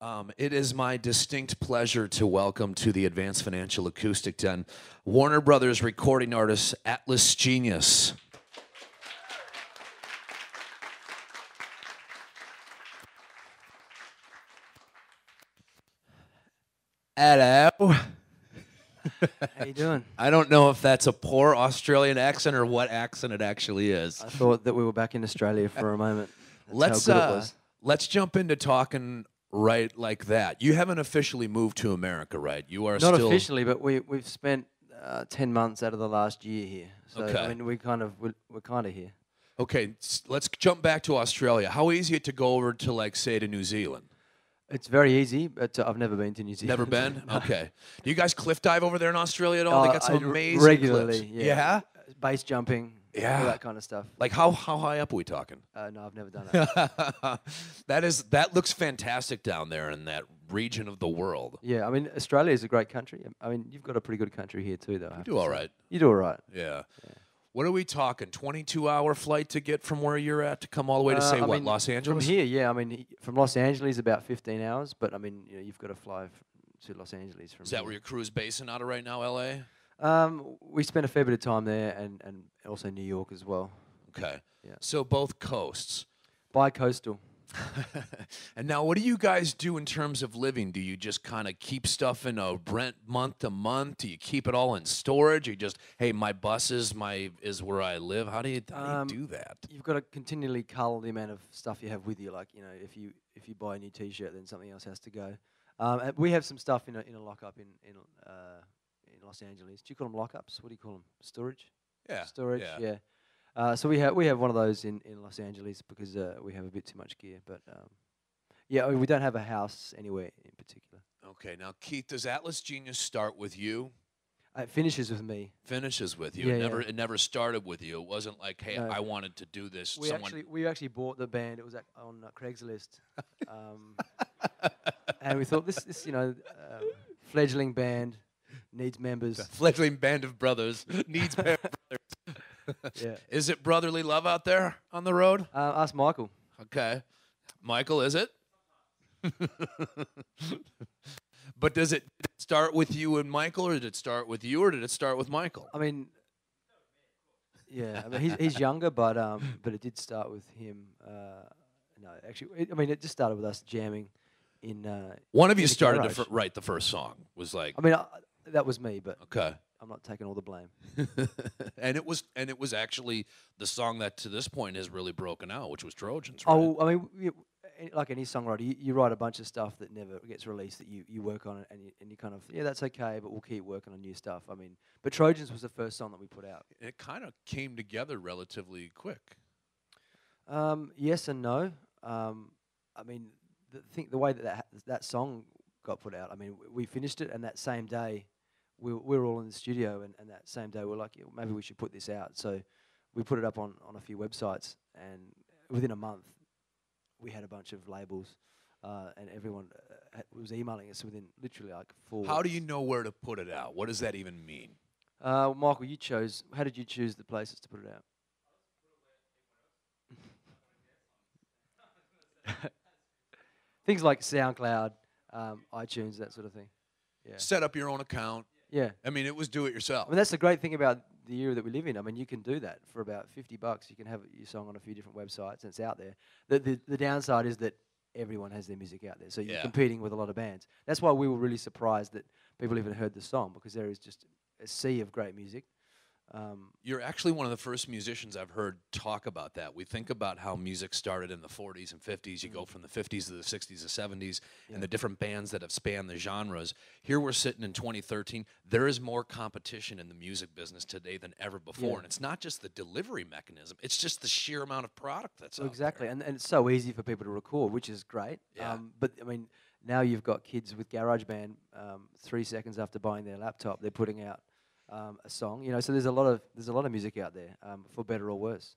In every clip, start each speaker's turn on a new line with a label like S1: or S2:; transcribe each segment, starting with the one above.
S1: Um, it is my distinct pleasure to welcome to the Advanced Financial Acoustic Den Warner Brothers recording artist Atlas Genius. Hello.
S2: How you doing?
S1: I don't know if that's a poor Australian accent or what accent it actually is.
S2: I thought that we were back in Australia for a moment. That's
S1: let's uh, let's jump into talking right like that. You haven't officially moved to America, right? You are
S2: Not
S1: still
S2: officially, but we we've spent uh, ten months out of the last year here. So
S1: Okay.
S2: I mean, we kind of we're, we're kind of here.
S1: Okay, let's jump back to Australia. How easy it to go over to like say to New Zealand?
S2: It's very easy, but uh, I've never been to New Zealand.
S1: Never been?
S2: No.
S1: Okay. Do you guys cliff dive over there in Australia at all? they
S2: Uh,
S1: got some
S2: I
S1: amazing
S2: regularly.
S1: cliffs.
S2: Yeah. Base jumping.
S1: Yeah.
S2: All that kind of stuff.
S1: Like how how high up are we talking?
S2: Uh, no, I've never done it.
S1: that is that looks fantastic down there in that region of the world.
S2: yeah, I mean, Australia is a great country. I mean, you've got a pretty good country here too, though.
S1: You do all
S2: say.
S1: right.
S2: You do all right.
S1: Yeah. What are we talking? 22 hour flight to get from where you're at to come all the way to
S2: Uh,
S1: say
S2: I
S1: what?
S2: mean,
S1: Los Angeles?
S2: From here, yeah. I mean, from Los Angeles about 15 hours, but I mean, you know, you've got to fly to Los Angeles from.
S1: Is that
S2: here.
S1: where your crew's basing out of right now, LA?
S2: Um, we spent a fair bit of time there, and and also New York as well.
S1: Okay.
S2: Yeah.
S1: So both coasts.
S2: Bi-coastal.
S1: and now, what do you guys do in terms of living? Do you just kind of keep stuff in a rent month to month? Do you keep it all in storage? Or you just, hey, my bus is my is where I live. How do you, how
S2: Um,
S1: do, you do that?
S2: You've got to continually cull the amount of stuff you have with you. Like you know, if you if you buy a new T-shirt, then something else has to go. Um, and we have some stuff in a in a lockup in in uh, in Los Angeles. Do you call them lockups? What do you call them? Storage.
S1: Yeah.
S2: Storage.
S1: yeah.
S2: Yeah. Uh, so we have we have one of those in, in Los Angeles because uh, we have a bit too much gear. But um, yeah, I mean, we don't have a house anywhere in particular.
S1: Okay. Now, Keith, does Atlas Genius start with you?
S2: Uh, it finishes with me.
S1: Finishes with you.
S2: Yeah,
S1: it
S2: yeah.
S1: never it never started with you. It wasn't like, hey,
S2: No.
S1: I wanted to do this.
S2: We
S1: Someone
S2: actually we actually bought the band. It was on uh, Craigslist, um, and we thought this this you know uh, fledgling band needs members.
S1: fledgling band of brothers needs brothers.
S2: yeah.
S1: Is it brotherly love out there on the road?
S2: Uh, ask Michael.
S1: Okay. Michael, is it? but does it start with you and Michael, or did it start with you, or did it start with Michael?
S2: I mean, yeah. I mean, he's he's younger, but um, but it did start with him. Uh, no, actually, it, I mean, it just started with us jamming in. Uh,
S1: One of you
S2: in the
S1: started to write the first song. Was like,
S2: I mean, that was me, but
S1: okay.
S2: I'm not taking all the blame.
S1: and it was and it was actually the song that to this point has really broken out, which was Trojans. Right?
S2: Oh, I mean, you, like any songwriter, you, you write a bunch of stuff that never gets released that you, you work on it and you, and you kind of, yeah, that's okay, but we'll keep working on new stuff. I mean, but Trojans was the first song that we put out.
S1: it kind of came together relatively quick.
S2: Um, yes and no. Um, I mean, the thing, the way that, that that song got put out, I mean, we finished it, and that same day, we, were- we were all in the studio, and, and that same day, we are like, yeah, maybe we should put this out. So we put it up on, on a few websites, and within a month, we had a bunch of labels, uh, and everyone uh, was emailing us within literally like four.
S1: How do you know where to put it out? What does that even mean?
S2: Uh, Michael, you chose. How did you choose the places to put it out? Things like SoundCloud, um, iTunes, that sort of thing. Yeah.
S1: Set up your own account.
S2: Yeah.
S1: I mean, it was do it yourself.
S2: I mean, that's the great thing about the era that we live in. I mean, you can do that for about 50 bucks. You can have your song on a few different websites and it's out there. The, the, the downside is that everyone has their music out there. So you're
S1: Yeah.
S2: competing with a lot of bands. That's why we were really surprised that people even heard the song because there is just a sea of great music. Um,
S1: You're actually one of the first musicians I've heard talk about that. We think about how music started in the 40s and 50s. You go from the 50s to the 60s to 70s and the different bands that have spanned the genres. Here we're sitting in 2013. There is more competition in the music business today than ever before.
S2: Yeah.
S1: And it's not just the delivery mechanism, it's just the sheer amount of product that's
S2: Well,
S1: out
S2: exactly,
S1: there.
S2: and, and it's so easy for people to record, which is great.
S1: Yeah.
S2: Um, but I mean, now you've got kids with GarageBand. Um, three seconds after buying their laptop, they're putting out um, a song. You know, so there's a lot of there's a lot of music out there, um, for better or worse.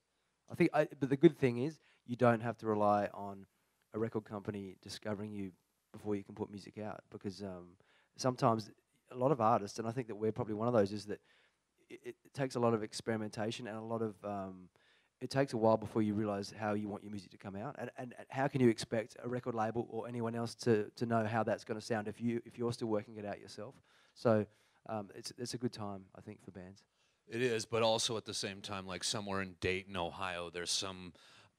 S2: I think, I, but the good thing is you don't have to rely on a record company discovering you before you can put music out because um, sometimes a lot of artists, and I think that we're probably one of those, is that it, it takes a lot of experimentation and a lot of um, it takes a while before you realize how you want your music to come out, and, and, and how can you expect a record label or anyone else to, to know how that's going to sound if you if you're still working it out yourself? So um, it's it's a good time, I think, for bands.
S1: It is, but also at the same time, like somewhere in Dayton, Ohio, there's some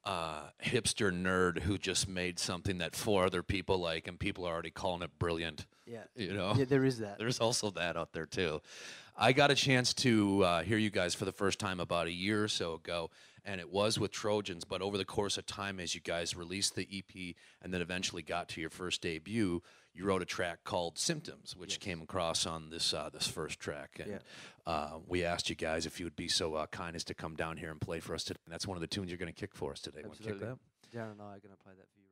S1: uh, hipster nerd who just made something that four other people like, and people are already calling it brilliant.
S2: Yeah,
S1: You know,
S2: yeah, there is that.
S1: there's also that out there too. I got a chance to uh, hear you guys for the first time about a year or so ago, and it was with Trojans. But over the course of time, as you guys released the EP and then eventually got to your first debut, you wrote a track called "Symptoms," which came across on this uh, this first track. And
S2: Yeah.
S1: uh, we asked you guys if you would be so uh, kind as to come down here and play for us today. And that's one of the tunes you're going to kick for us today. Want to kick that?
S2: Darren and I are going to play that for you.